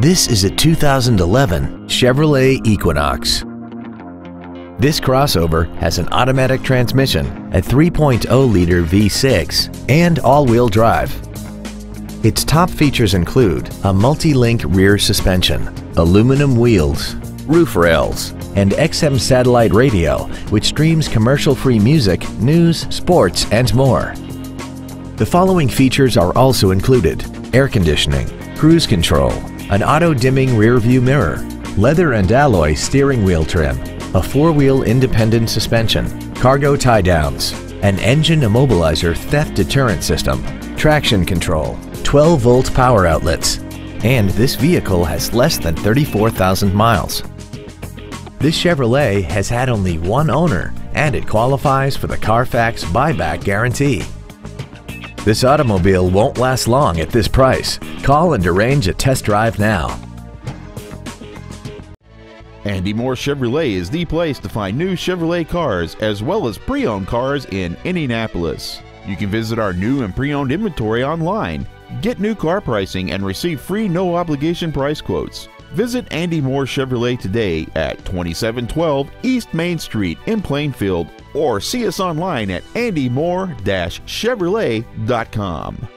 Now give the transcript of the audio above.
This is a 2011 Chevrolet Equinox. This crossover has an automatic transmission, a 3.0-liter V6, and all-wheel drive. Its top features include a multi-link rear suspension, aluminum wheels, roof rails, and XM satellite radio, which streams commercial-free music, news, sports, and more. The following features are also included. Air conditioning, cruise control, an auto-dimming rear-view mirror, leather and alloy steering wheel trim, a four-wheel independent suspension, cargo tie-downs, an engine immobilizer theft deterrent system, traction control, 12-volt power outlets, and this vehicle has less than 34,000 miles. This Chevrolet has had only one owner and it qualifies for the Carfax buyback guarantee. This automobile won't last long at this price. Call and arrange a test drive now. Andy Mohr Chevrolet is the place to find new Chevrolet cars as well as pre owned cars in Indianapolis. You can visit our new and pre owned inventory online, get new car pricing, and receive free no obligation price quotes. Visit Andy Mohr Chevrolet today at 2712 East Main Street in Plainfield or see us online at andymohr-chevrolet.com.